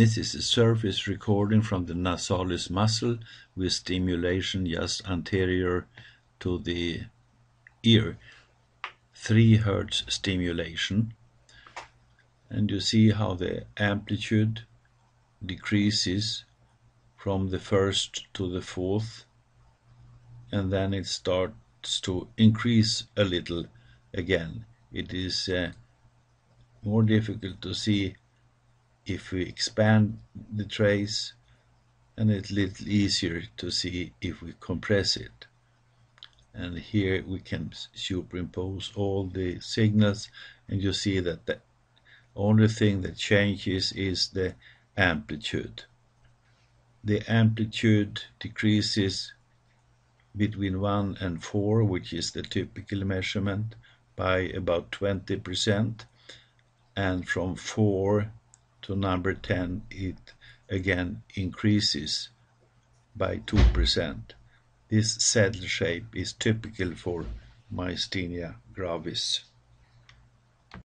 This is a surface recording from the nasalis muscle with stimulation just anterior to the ear. 3 hertz stimulation and you see how the amplitude decreases from the first to the fourth and then it starts to increase a little again. It is uh, more difficult to see if we expand the trace and it's a little easier to see if we compress it. And here we can superimpose all the signals and you see that the only thing that changes is the amplitude. The amplitude decreases between 1 and 4, which is the typical measurement, by about 20%, and from 4 to number 10 it again increases by 2%. This saddle shape is typical for myasthenia gravis.